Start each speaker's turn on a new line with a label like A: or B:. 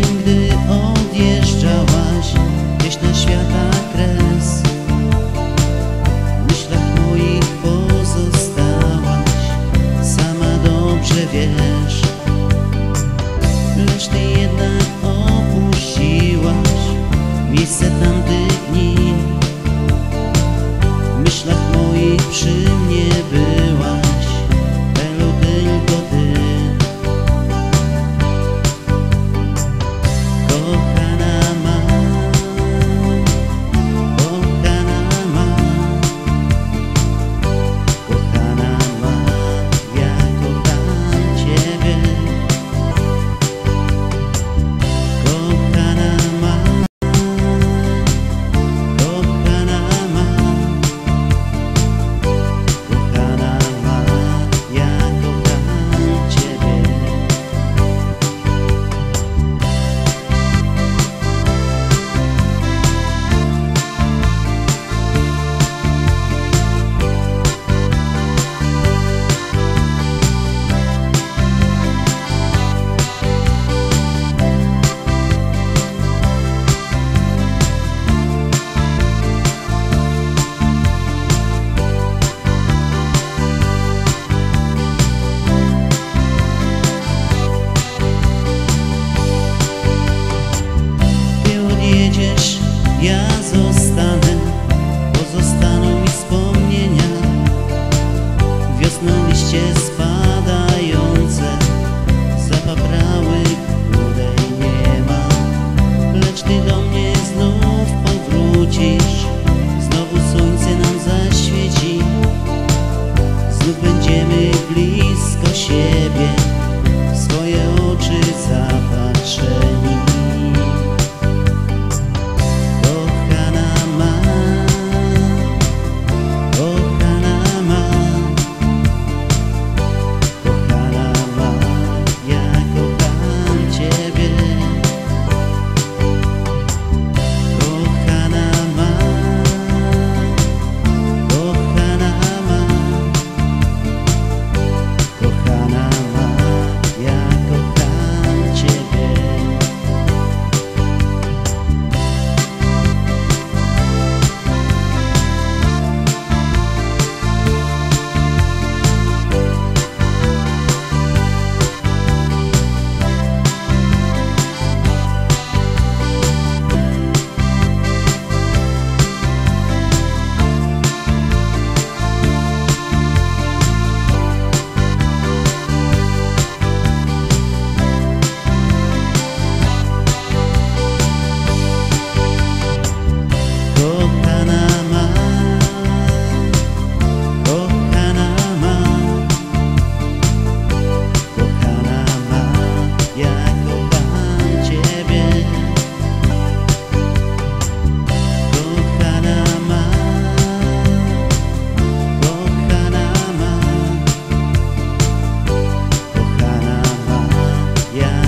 A: gdy odjeżdżałaś gdzieś na świata kres W myślach moich pozostałaś, sama dobrze wiesz. yeah.